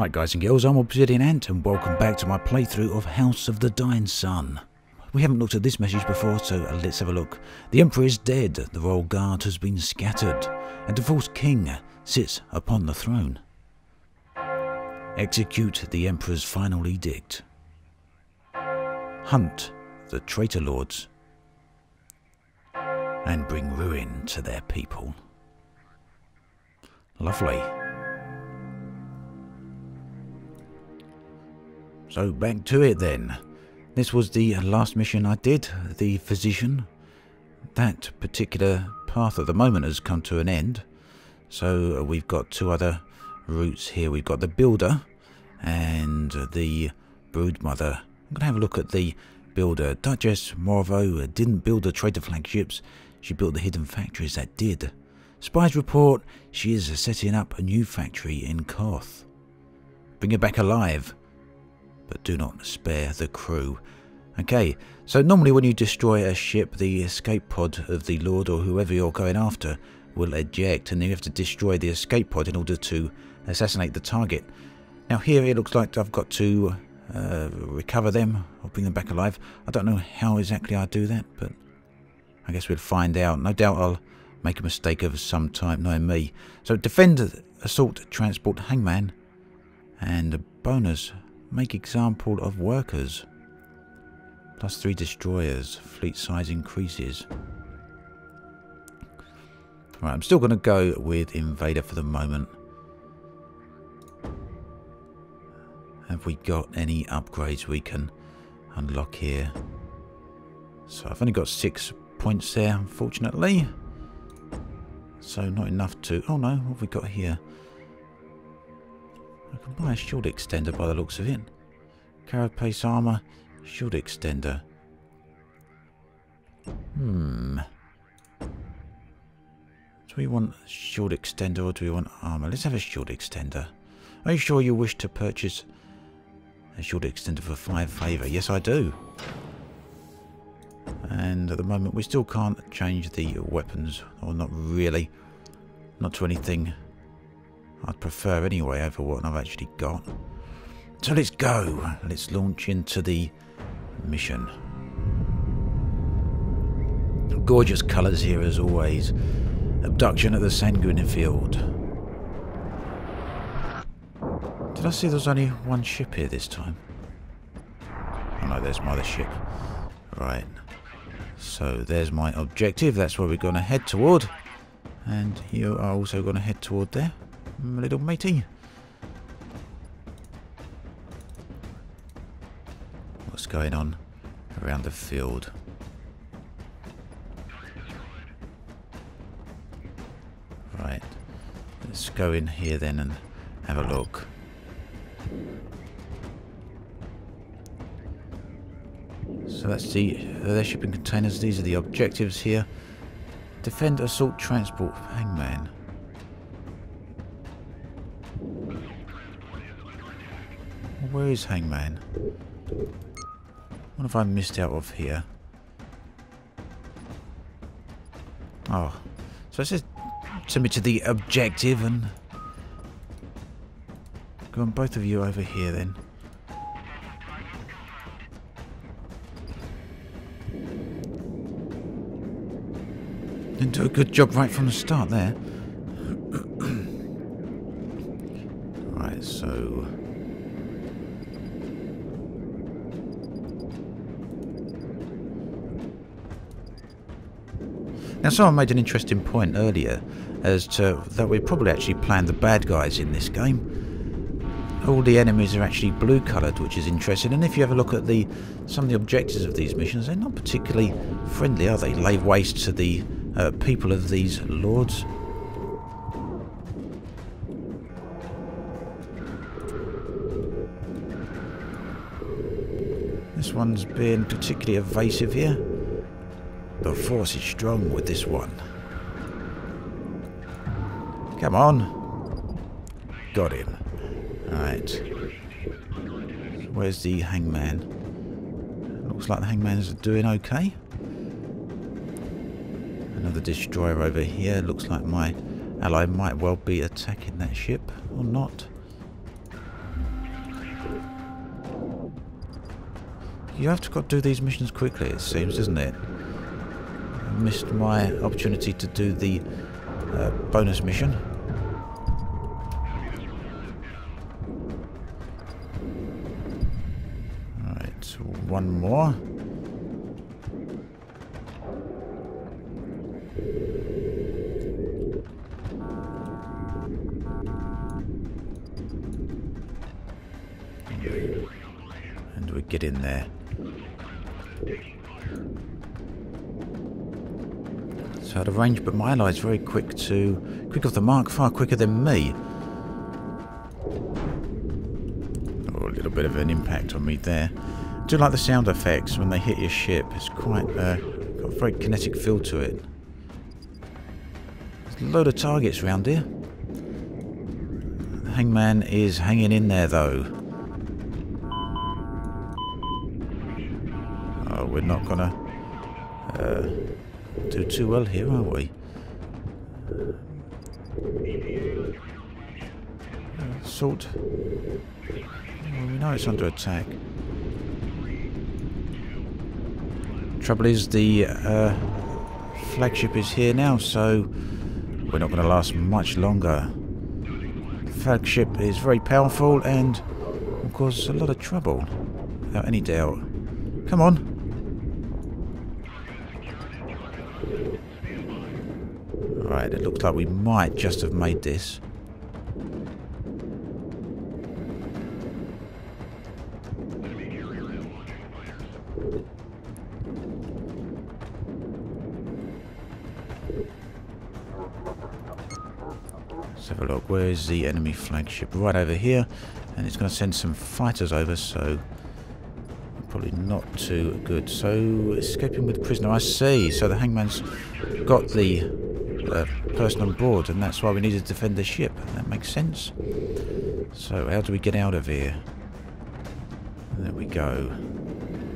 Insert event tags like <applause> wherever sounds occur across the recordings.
Hi guys and girls, I'm Obsidian Ant and welcome back to my playthrough of House of the Dying Sun. We haven't looked at this message before, so let's have a look. The Emperor is dead, the royal guard has been scattered, and the false king sits upon the throne. Execute the Emperor's final edict. Hunt the traitor lords and bring ruin to their people. Lovely. So back to it then. This was the last mission I did, the physician. That particular path at the moment has come to an end. So we've got two other routes here. We've got the builder and the broodmother. I'm going to have a look at the builder. Duchess Morvo didn't build the traitor flagships. She built the hidden factories that did. Spies report she is setting up a new factory in Koth. Bring her back alive but do not spare the crew. Okay, so normally when you destroy a ship, the escape pod of the Lord or whoever you're going after will eject, and you have to destroy the escape pod in order to assassinate the target. Now here it looks like I've got to uh, recover them or bring them back alive. I don't know how exactly I do that, but I guess we'll find out. No doubt I'll make a mistake of some type, knowing me. So defend, assault, transport, hangman, and bonus Make example of workers. Plus three destroyers. Fleet size increases. Right, I'm still going to go with Invader for the moment. Have we got any upgrades we can unlock here? So I've only got six points there, unfortunately. So not enough to... Oh no, what have we got here? I can buy a shield extender by the looks of it. Carapace armor, shield extender. Hmm. Do we want shield extender or do we want armor? Let's have a shield extender. Are you sure you wish to purchase a shield extender for 5 favour? Yes, I do. And at the moment we still can't change the weapons, or not really. Not to anything I'd prefer anyway over what I've actually got. So let's go. Let's launch into the mission. Gorgeous colours here as always. Abduction at the Sanguine Field. Did I see there's only one ship here this time? Oh no, there's my other ship. Right. So there's my objective. That's where we're going to head toward. And you are also going to head toward there little matey. What's going on around the field? Right, let's go in here then and have a look. So that's the uh, their shipping containers. These are the objectives here. Defend assault transport hangman. Hangman? What have I missed out of here? Oh, so it says send me to the objective and go on both of you over here then. Didn't do a good job right from the start there. right, so Now, someone made an interesting point earlier as to that we probably actually planned the bad guys in this game. All the enemies are actually blue coloured, which is interesting. And if you have a look at the some of the objectives of these missions, they're not particularly friendly, are they? Lay waste to the uh, people of these lords. This one's being particularly evasive here. The force is strong with this one. Come on. Got him. Alright. Where's the hangman? Looks like the hangman's doing okay. Another destroyer over here. Looks like my ally might well be attacking that ship or not. You have to do these missions quickly, it seems, doesn't it? Missed my opportunity to do the uh, bonus mission. Alright, one more. So of range, but my ally's very quick to... Quick off the mark, far quicker than me. Oh, a little bit of an impact on me there. I do like the sound effects when they hit your ship. It's quite... Uh, got a very kinetic feel to it. There's a load of targets around here. The hangman is hanging in there, though. Oh, we're not gonna... Uh, do too well here, are we? Salt. Well, we know it's under attack. Trouble is, the uh, flagship is here now, so we're not going to last much longer. The flagship is very powerful and will cause a lot of trouble, without any doubt. Come on. Right, it looks like we might just have made this. Let's have a look. Where's the enemy flagship? Right over here. And it's going to send some fighters over, so probably not too good. So, escaping with prisoner. I see. So the hangman's got the uh, person on board, and that's why we need to defend the ship. That makes sense. So, how do we get out of here? There we go.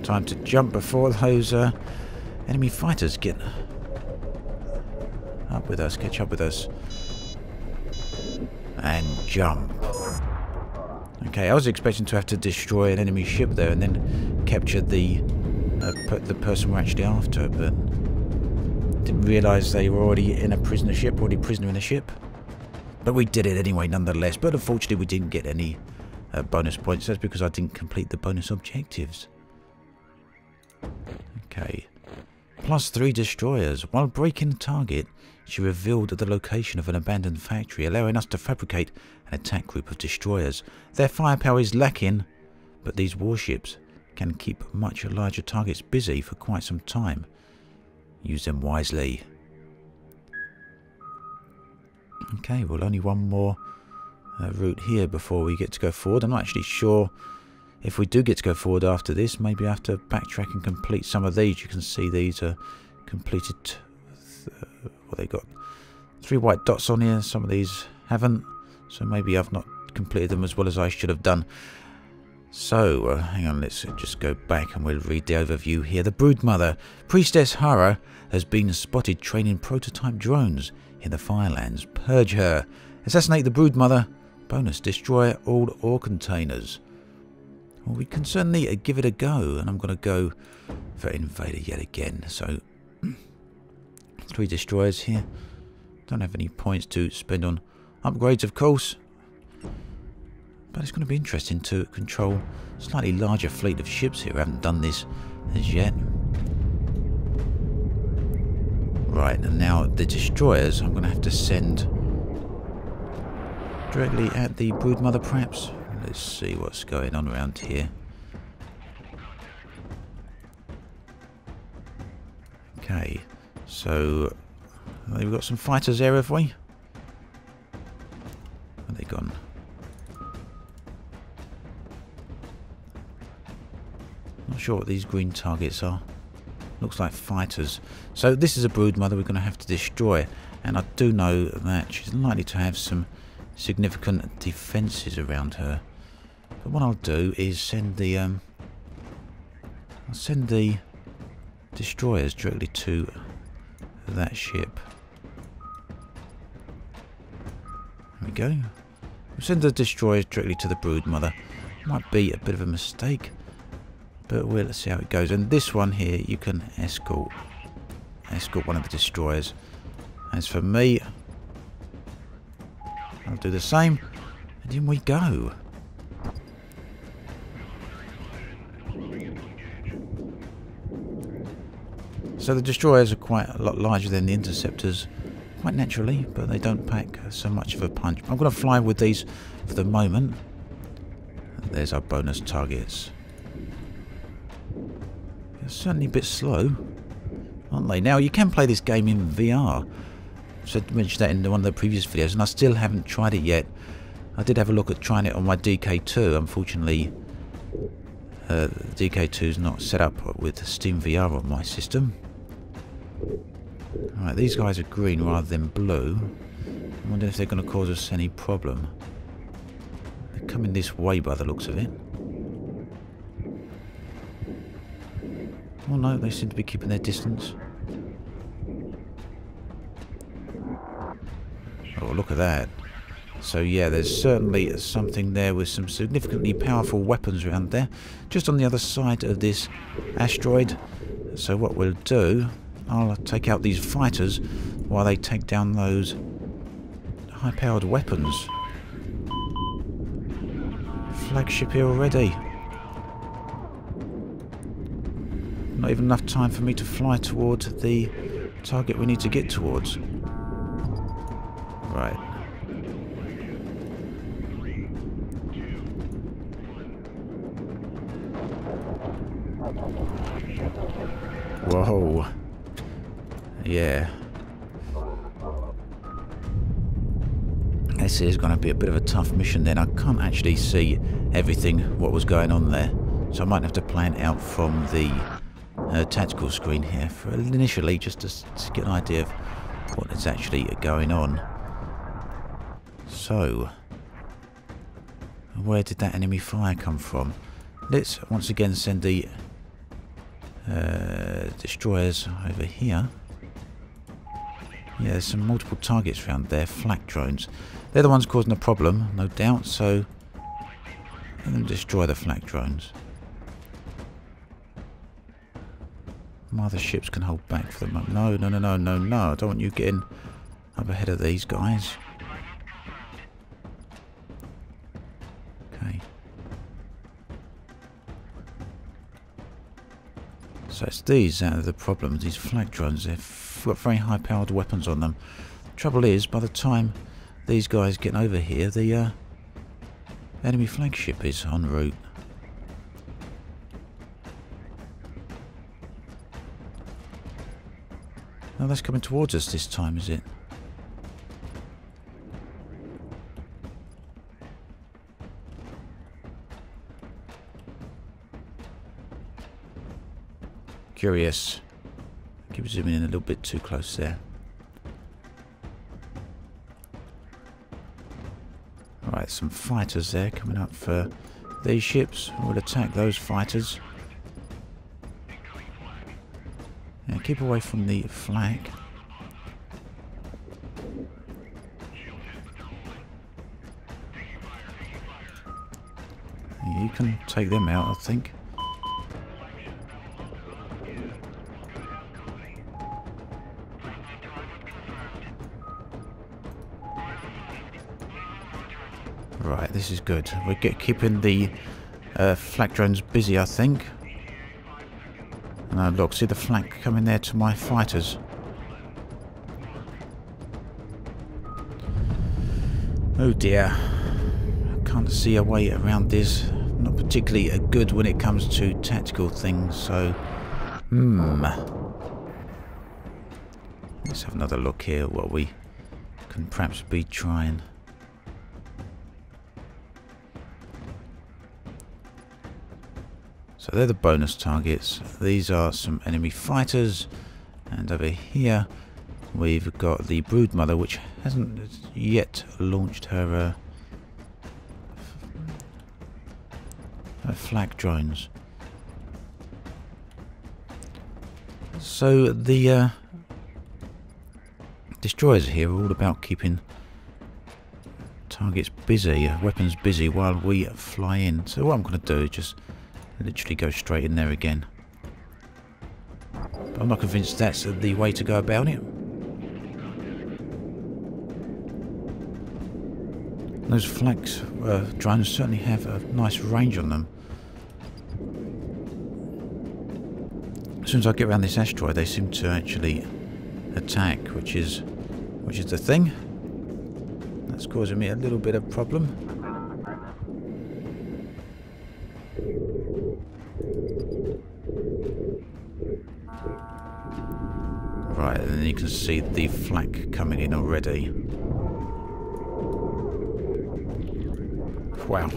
Time to jump before those uh, enemy fighters get up with us, catch up with us. And jump. Okay, I was expecting to have to destroy an enemy ship there and then capture the uh, the person we're actually after, but didn't realise they were already in a prisoner ship, already prisoner in a ship. But we did it anyway, nonetheless. But unfortunately, we didn't get any uh, bonus points. That's because I didn't complete the bonus objectives. Okay. Plus three destroyers. While breaking the target, she revealed the location of an abandoned factory, allowing us to fabricate an attack group of destroyers. Their firepower is lacking, but these warships can keep much larger targets busy for quite some time. Use them wisely. Okay, well only one more uh, route here before we get to go forward. I'm not actually sure if we do get to go forward after this. Maybe I have to backtrack and complete some of these. You can see these are completed. Uh, well, they got three white dots on here. Some of these haven't. So maybe I've not completed them as well as I should have done. So, uh, hang on, let's just go back and we'll read the overview here. The Broodmother, Priestess Hara, has been spotted training prototype drones in the Firelands. Purge her. Assassinate the Broodmother. Bonus, destroy all ore containers. Well, we can certainly uh, give it a go, and I'm going to go for Invader yet again. So, <clears throat> three destroyers here. Don't have any points to spend on upgrades, of course. But it's going to be interesting to control a slightly larger fleet of ships here. I haven't done this as yet. Right, and now the destroyers I'm going to have to send directly at the Broodmother perhaps. Let's see what's going on around here. Okay, so we've got some fighters there, have we? Are they gone? Not sure what these green targets are. Looks like fighters. So this is a broodmother we're going to have to destroy. And I do know that she's likely to have some significant defences around her. But what I'll do is send the um, I'll send the destroyers directly to that ship. There we go. We'll send the destroyers directly to the broodmother. Might be a bit of a mistake. But we'll see how it goes. And this one here, you can escort. Escort one of the destroyers. As for me, I'll do the same. And in we go. So the destroyers are quite a lot larger than the interceptors, quite naturally, but they don't pack so much of a punch. I'm going to fly with these for the moment. There's our bonus targets. They're certainly a bit slow, aren't they? Now, you can play this game in VR. I mentioned that in one of the previous videos, and I still haven't tried it yet. I did have a look at trying it on my DK2. Unfortunately, uh, DK2 is not set up with Steam VR on my system. Right, these guys are green rather than blue. I wonder if they're going to cause us any problem. They're coming this way by the looks of it. Oh no, they seem to be keeping their distance. Oh, look at that. So yeah, there's certainly something there with some significantly powerful weapons around there. Just on the other side of this asteroid. So what we'll do I'll take out these fighters while they take down those high-powered weapons. Flagship here already. Not even enough time for me to fly toward the target we need to get towards. Right. Whoa. Yeah. This is going to be a bit of a tough mission then. I can't actually see everything, what was going on there. So I might have to plan out from the uh, tactical screen here for initially just to, to get an idea of what is actually going on. So, where did that enemy fire come from? Let's once again send the uh, destroyers over here. Yeah, there's some multiple targets around there, flak drones. They're the ones causing the problem, no doubt, so let them destroy the flak drones. Mother ships can hold back for the moment. No, no, no, no, no, no. I don't want you getting up ahead of these guys. Okay. So it's these that are the problems, these flak drones. They're got very high powered weapons on them. Trouble is, by the time these guys get over here, the uh, enemy flagship is en route. That's coming towards us this time, is it? Curious. Keep zooming in a little bit too close there. Alright, some fighters there coming up for these ships. We'll attack those fighters. Keep away from the flag. You can take them out, I think. Right, this is good. We're keeping the uh, flak drones busy, I think. And look, see the flak coming there to my fighters. Oh dear. I can't see a way around this. Not particularly a good when it comes to tactical things, so... Hmm. Let's have another look here what we can perhaps be trying. So they're the bonus targets. These are some enemy fighters. And over here we've got the Broodmother, which hasn't yet launched her, uh, her flak drones. So the uh, destroyers here are all about keeping targets busy, weapons busy while we fly in. So what I'm going to do is just Literally go straight in there again. But I'm not convinced that's the way to go about it. Those flak uh, drones certainly have a nice range on them. As soon as I get around this asteroid, they seem to actually attack, which is which is the thing. That's causing me a little bit of problem. Right, and then you can see the flak coming in already. Wow.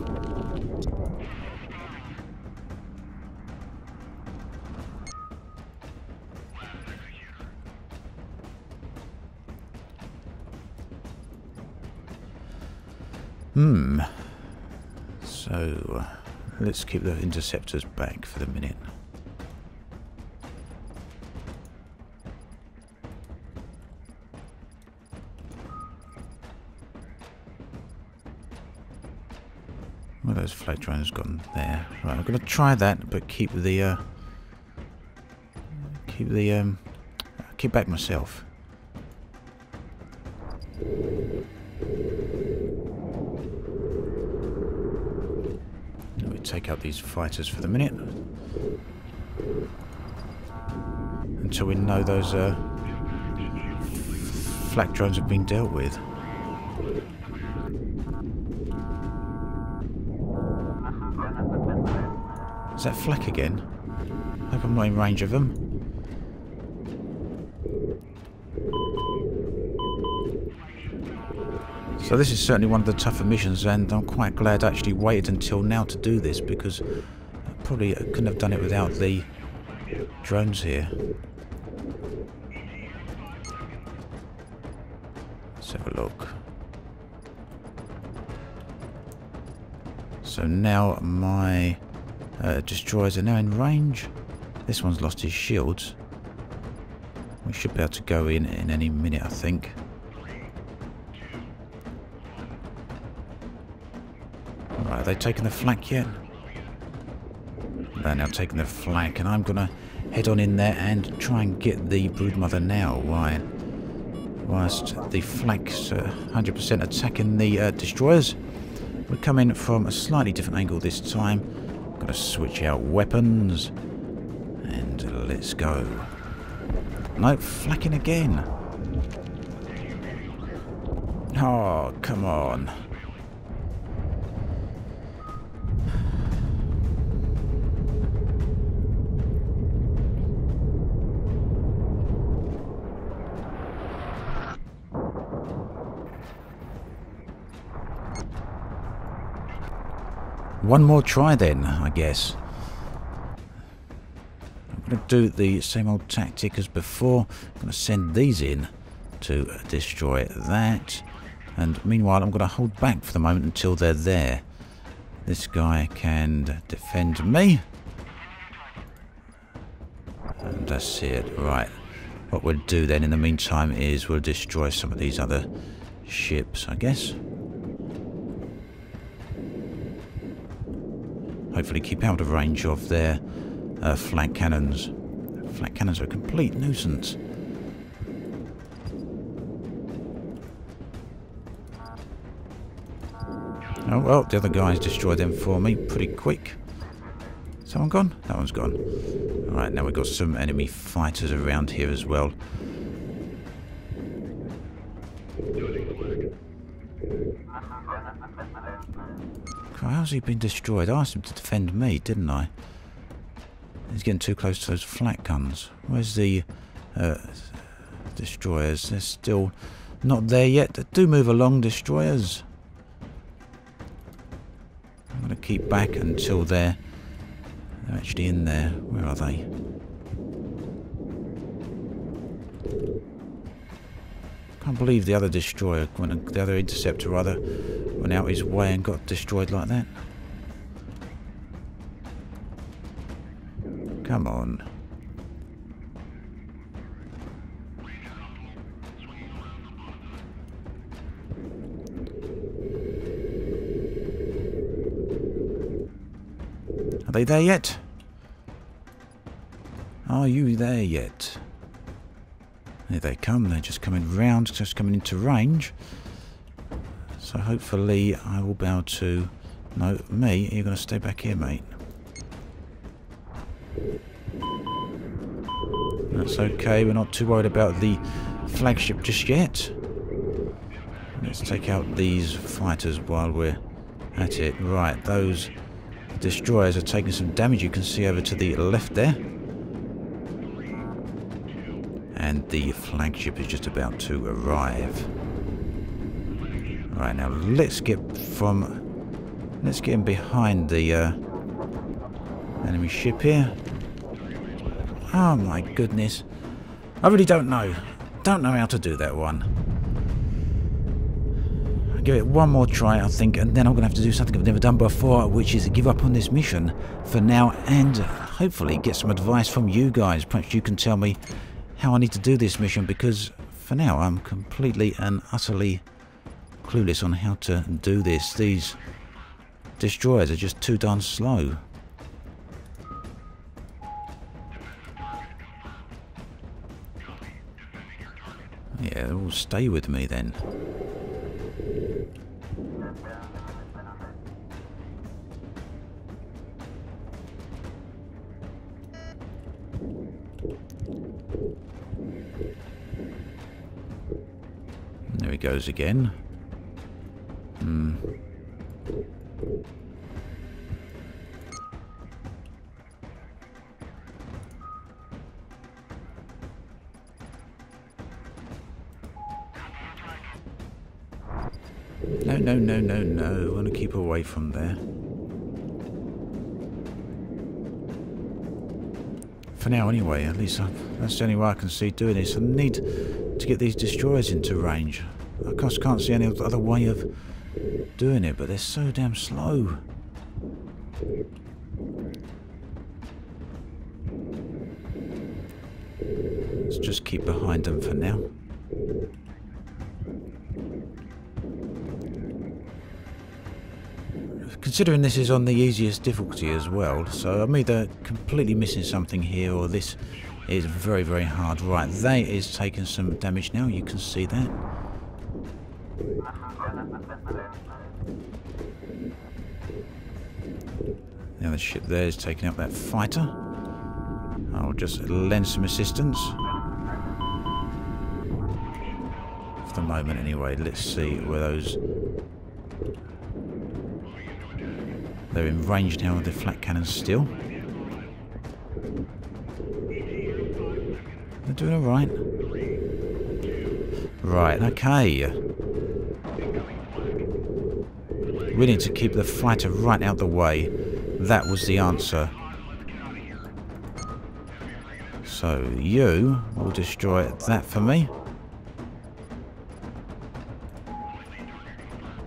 Hmm. So, let's keep the interceptors back for the minute. Those flight drones gone there. Right, I'm going to try that, but keep the uh, keep the um, keep back myself. Me take out these fighters for the minute until we know those uh, flak drones have been dealt with. Is that flak again? Hope I'm not in range of them. So this is certainly one of the tougher missions and I'm quite glad I actually waited until now to do this because I probably couldn't have done it without the drones here. Let's have a look. So now my uh, destroyers are now in range. This one's lost his shields. We should be able to go in in any minute, I think. Right, are they taking the flak yet? They're now taking the flak, and I'm going to head on in there and try and get the broodmother now. Right. Whilst the flak's 100% uh, attacking the uh, destroyers, we're coming from a slightly different angle this time. Gonna switch out weapons. And let's go. No, flacking again. Oh, come on. One more try then, I guess. I'm going to do the same old tactic as before. I'm going to send these in to destroy that. And meanwhile, I'm going to hold back for the moment until they're there. This guy can defend me. And that's it. Right. What we'll do then in the meantime is we'll destroy some of these other ships, I guess. Hopefully keep out of range of their uh, flak cannons. Flak cannons are a complete nuisance. Oh well, the other guys destroyed them for me pretty quick. Someone gone? That one's gone. Alright, now we've got some enemy fighters around here as well. How's he been destroyed? I asked him to defend me, didn't I? He's getting too close to those flak guns. Where's the uh, destroyers? They're still not there yet. Do move along, destroyers. I'm going to keep back until they're, they're actually in there. Where are they? I Can't believe the other destroyer, the other interceptor rather, went out his way and got destroyed like that. Come on. Are they there yet? Are you there yet? Here they come. They're just coming round, just coming into range. So hopefully I will be able to... No, me, you're going to stay back here, mate. That's okay. We're not too worried about the flagship just yet. Let's take out these fighters while we're at it. Right, those destroyers are taking some damage. You can see over to the left there. And the flagship is just about to arrive. Right, now let's get from... Let's get in behind the uh, enemy ship here. Oh my goodness. I really don't know. Don't know how to do that one. I'll give it one more try, I think, and then I'm going to have to do something I've never done before, which is give up on this mission for now and hopefully get some advice from you guys. Perhaps you can tell me how I need to do this mission because for now I'm completely and utterly clueless on how to do this. These destroyers are just too darn slow. Yeah, they'll stay with me then. There he goes again. Hmm. No, no, no, no, no. I want to keep away from there. For now, anyway. At least I, that's the only way I can see doing this. I need to get these destroyers into range. I just can't see any other way of doing it, but they're so damn slow. Let's just keep behind them for now. Considering this is on the easiest difficulty as well, so I'm either completely missing something here or this is very, very hard. Right, they is taking some damage now, you can see that. Now the ship there is taking up that fighter. I'll just lend some assistance. For the moment anyway, let's see where those... They're in range now with the flak cannons still. They're doing alright. Right, okay. We need to keep the fighter right out the way. That was the answer. So you will destroy that for me.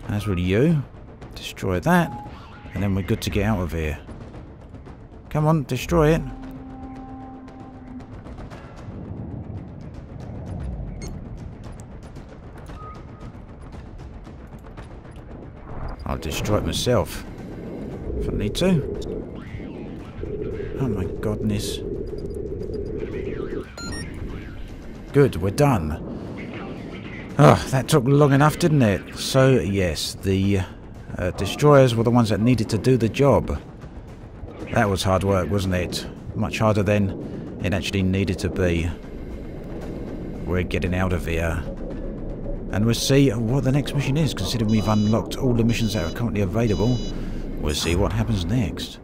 As will you. Destroy that. And then we're good to get out of here. Come on, destroy it. I'll destroy it myself. If I need to. Oh my godness. Good, we're done. Oh, that took long enough, didn't it? So, yes, the uh, destroyers were the ones that needed to do the job. That was hard work, wasn't it? Much harder than it actually needed to be. We're getting out of here. And we'll see what the next mission is, considering we've unlocked all the missions that are currently available. We'll see what happens next.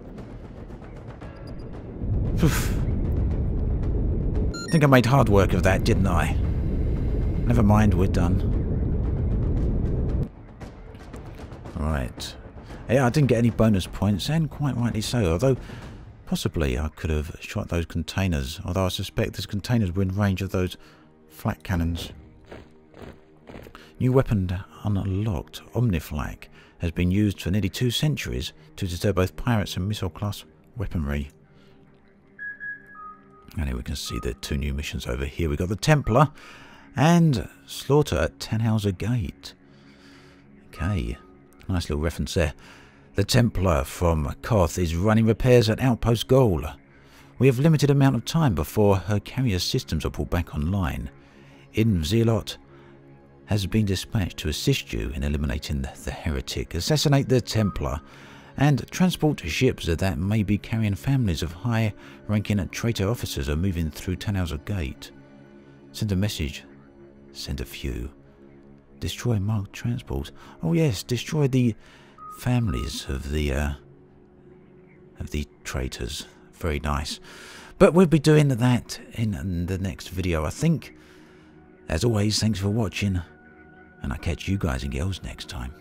Oof. I think I made hard work of that, didn't I? Never mind, we're done. Right. Yeah, I didn't get any bonus points, and quite rightly so, although possibly I could have shot those containers, although I suspect those containers were in range of those flak cannons. New weapon unlocked, Omniflak, has been used for nearly two centuries to deter both pirates and missile-class weaponry. And here we can see the two new missions over here. We've got the Templar and Slaughter at Tannhauser Gate. Okay, nice little reference there. The Templar from Koth is running repairs at Outpost Gaul. We have limited amount of time before her carrier systems are pulled back online. In Zealot has been dispatched to assist you in eliminating the, heretic, assassinate the Templar, and transport ships that may be carrying families of high-ranking traitor officers are moving through Tannhauser Gate. Send a message. Send a few. Destroy marked transports. Oh yes, destroy the families of the uh, of the traitors. Very nice. But we'll be doing that in the next video, I think. As always, thanks for watching, and I'll catch you guys and girls next time.